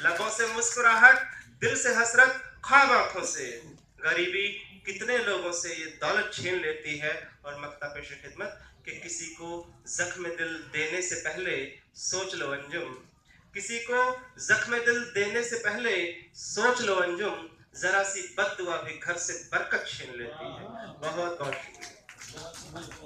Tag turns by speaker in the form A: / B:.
A: लबों से मुस्कुराहट, दिल से हसरत, ख्वाब आँखों से। गरीबी कितने लोगों से ये दौलत छीन लेती है? और मकता पेश खिदमत कि किसी को जख्म दिल देने से पहले सोच लो अंजुम। किसी को जख्म दिल देने से पहले सोच लो अंजुम। जरा सी बद भी घर से बरकत छीन लेती है। बहुत बहुत शुक्रिया।